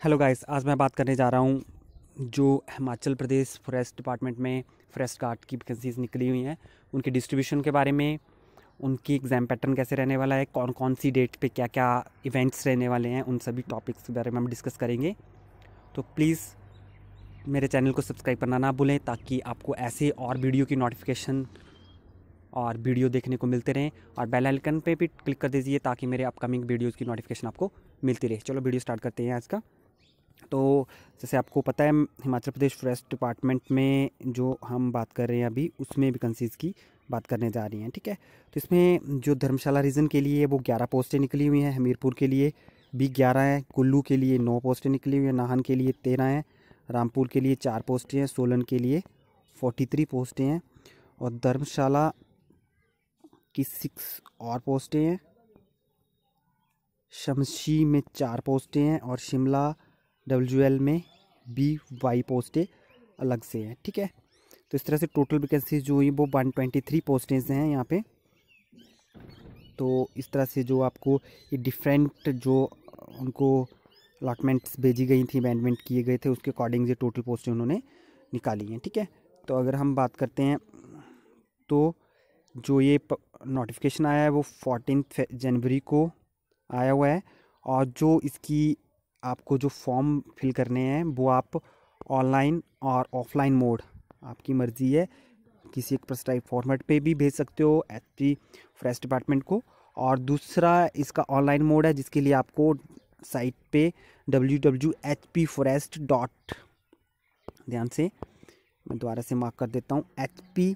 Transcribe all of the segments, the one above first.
Hello guys आज मैं बात करने जा रहा हूँ जो हिमाचल प्रदेश फॉरेस्ट डिपार्टमेंट में फॉरेस्ट गार्ड की वैकेंसीज निकली हुई हैं, उनके डिस्ट्रीब्यूशन के बारे में, उनकी एग्ज़ाम पैटर्न कैसे रहने वाला है, कौन कौन सी डेट पे क्या क्या इवेंट्स रहने वाले हैं, उन सभी टॉपिक्स के बारे में हम डिस्कस करेंगे। तो प्लीज़ मेरे चैनल को सब्सक्राइब करना ना भूलें ताकि आपको ऐसे और वीडियो की नोटिफिकेशन और वीडियो देखने को मिलते रहें और बेल आइकन पे भी क्लिक कर दीजिए ताकि मेरे अपकमिंग वीडियोज़ की नोटिफिकेशन आपको मिलती रहे। चलो वीडियो स्टार्ट करते हैं आज का। तो जैसे आपको पता है, हिमाचल प्रदेश फॉरेस्ट डिपार्टमेंट में जो हम बात कर रहे हैं अभी, उसमें वैकेंसीज़ की बात करने जा रही हैं, ठीक है? तो इसमें जो धर्मशाला रीजन के लिए वो ग्यारह पोस्टें निकली हुई हैं, हमीरपुर के लिए भी ग्यारह हैं, कुल्लू के लिए नौ पोस्टें निकली हुई हैं, नाहन के लिए तेरह हैं, रामपुर के लिए चार पोस्टें हैं, सोलन के लिए फोर्टी थ्री पोस्टें हैं और धर्मशाला की सिक्स और पोस्टें हैं, शमशी में चार पोस्टें हैं और शिमला डब्ल्यू एल में बी वाई पोस्टें अलग से हैं, ठीक है? तो इस तरह से टोटल वैकेंसीज जो हुई वो वन ट्वेंटी थ्री पोस्टेज हैं यहाँ पे। तो इस तरह से जो आपको ये डिफरेंट जो उनको अलाटमेंट्स भेजी गई थी अमेंडमेंट किए गए थे, उसके अकॉर्डिंग ये टोटल पोस्टें उन्होंने निकाली हैं, ठीक है? तो अगर हम बात करते हैं तो जो ये नोटिफिकेशन आया है, वो फोर्टीन जनवरी को आया हुआ है, और जो इसकी आपको जो फॉर्म फिल करने हैं, वो आप ऑनलाइन और ऑफलाइन मोड आपकी मर्ज़ी है। किसी एक प्रस्क्राइब फॉर्मेट पे भी भेज सकते हो एच पी फॉरेस्ट डिपार्टमेंट को। और दूसरा इसका ऑनलाइन मोड है, जिसके लिए आपको साइट पे W W H P forest dot ध्यान से, मैं दोबारा से मार्क कर देता हूँ H P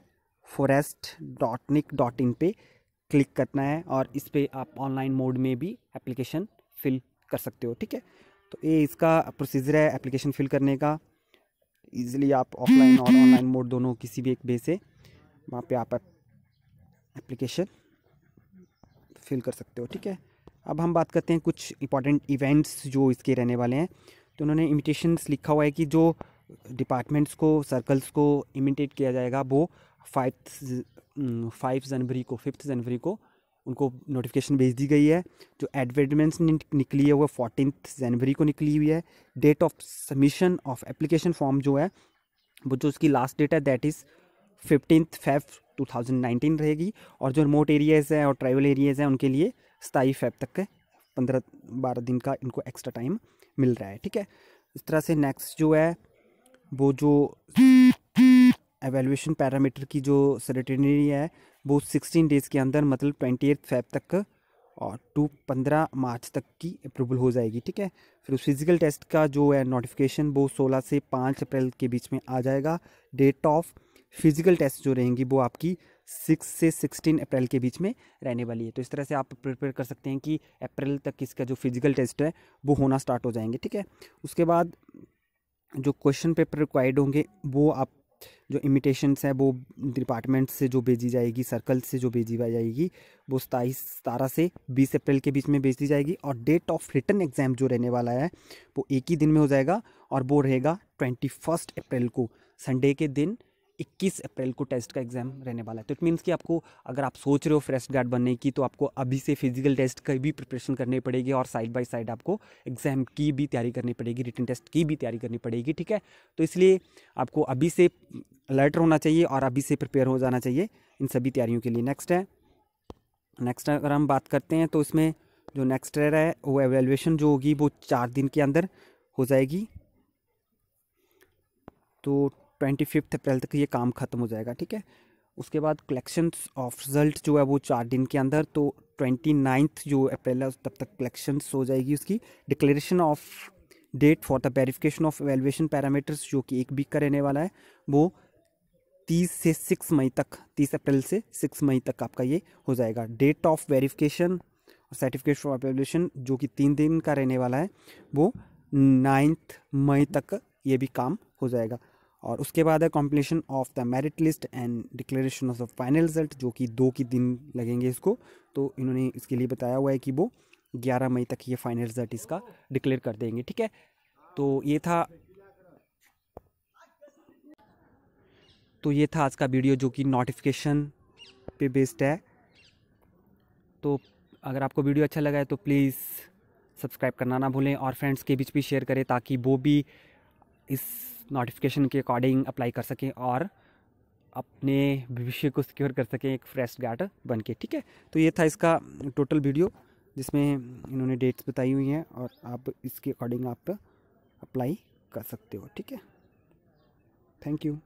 forest dot nic dot in पर क्लिक करना है और इस पर आप ऑनलाइन मोड में भी एप्लीकेशन फिल कर सकते हो, ठीक है? तो ये इसका प्रोसीजर है एप्लीकेशन फिल करने का। इजीली आप ऑफलाइन और ऑनलाइन मोड दोनों किसी भी एक बे से वहाँ पे आप एप्लीकेशन फिल कर सकते हो, ठीक है? अब हम बात करते हैं कुछ इंपॉर्टेंट इवेंट्स जो इसके रहने वाले हैं। तो उन्होंने इमिटेशंस लिखा हुआ है कि जो डिपार्टमेंट्स को सर्कल्स को इमिटेट किया जाएगा, वो फाइव फाइव जनवरी को फिफ्थ जनवरी को उनको नोटिफिकेशन भेज दी गई है। जो एडवर्टमेंट्स निकली है, वो फोर्टीन जनवरी को निकली हुई है। Date of submission of application form जो है, वो जो उसकी लास्ट डेट है that is fifteen Feb two thousand nineteen रहेगी। और जो रिमोट एरियाज़ हैं और ट्राइबल एरियाज़ हैं, उनके लिए सताई फेब तक के पंद्रह, बारह दिन का इनको एक्स्ट्रा टाइम मिल रहा है, ठीक है? इस तरह से नेक्स्ट जो है, वो जो एवेलुएशन पैरामीटर की जो सेरेटनरी है, वो सिक्सटीन डेज़ के अंदर मतलब ट्वेंटी एट फेब तक और टू पंद्रह मार्च तक की अप्रूवल हो जाएगी, ठीक है? फिर उस फ़िज़िकल टेस्ट का जो है नोटिफिकेशन वो सोलह से पाँच अप्रैल के बीच में आ जाएगा। डेट ऑफ़ फ़िज़िकल टेस्ट जो रहेंगी, वो आपकी सिक्स से सिक्सटीन अप्रैल के बीच में रहने वाली है। तो इस तरह से आप प्रिपेयर कर सकते हैं कि अप्रैल तक इसका जो फ़िज़िकल टेस्ट है, वो होना स्टार्ट हो जाएँगे, ठीक है? उसके बाद जो क्वेश्चन पेपर रिक्वायर्ड होंगे, वो आप जो इमिटेशंस है, वो डिपार्टमेंट से जो भेजी जाएगी सर्कल से जो भेजी जाएगी, वो सताईस, सतारह से बीस अप्रैल के बीच में भेज दी जाएगी और डेट ऑफ़ रिटर्न एग्ज़ाम जो रहने वाला है, वो एक ही दिन में हो जाएगा और वो रहेगा ट्वेंटी फ़र्स्ट अप्रैल को संडे के दिन 21 अप्रैल को टेस्ट का एग्ज़ाम रहने वाला है। तो इट मीन्स कि आपको, अगर आप सोच रहे हो फ्रेस्ट गार्ड बनने की तो आपको अभी से फ़िज़िकल टेस्ट की भी प्रिपरेशन करनी पड़ेगी और साइड बाय साइड आपको एग्ज़ाम की भी तैयारी करनी पड़ेगी रिटर्न टेस्ट की भी तैयारी करनी पड़ेगी, ठीक है? तो इसलिए आपको अभी से अलर्ट होना चाहिए और अभी से प्रिपेयर हो जाना चाहिए इन सभी तैयारियों के लिए। नेक्स्ट है नेक्स्ट अगर हम बात करते हैं तो इसमें जो नेक्स्ट ईयर है, वो एवेलुएशन जो होगी, वो चार दिन के अंदर हो जाएगी। तो ट्वेंटी फिफ्थ अप्रैल तक ये काम ख़त्म हो जाएगा, ठीक है? उसके बाद कलेक्शन ऑफ़ रिज़ल्ट जो है वो चार दिन के अंदर तो ट्वेंटी नाइन्थ जो अप्रैल है, तब तक कलेक्शन हो जाएगी उसकी। Declaration of date for the verification of evaluation parameters जो कि एक वीक का रहने वाला है, वो तीस से सिक्स मई तक, तीस अप्रैल से सिक्स मई तक आपका ये हो जाएगा। Date of verification certificate of evaluation जो कि तीन दिन का रहने वाला है, वो नाइन्थ मई तक ये भी काम हो जाएगा। और उसके बाद है compilation of the merit list and declaration of the final result जो कि दो की दिन लगेंगे इसको। तो इन्होंने इसके लिए बताया हुआ है कि वो ग्यारह मई तक ये फाइनल रिज़ल्ट इसका डिक्लेयर कर देंगे, ठीक है? तो ये था तो ये था आज का वीडियो जो कि नोटिफिकेशन पे बेस्ड है। तो अगर आपको वीडियो अच्छा लगा है तो प्लीज़ सब्सक्राइब करना ना भूलें और फ्रेंड्स के बीच भी शेयर करें ताकि वो भी इस नोटिफिकेशन के अकॉर्डिंग अप्लाई कर सकें और अपने भविष्य को सिक्योर कर सकें, एक फ्रेश गार्ड बन के, ठीक है? तो ये था इसका टोटल वीडियो जिसमें इन्होंने डेट्स बताई हुई हैं और आप इसके अकॉर्डिंग आप अप्लाई कर सकते हो, ठीक है? Thank you